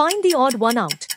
Find the odd one out.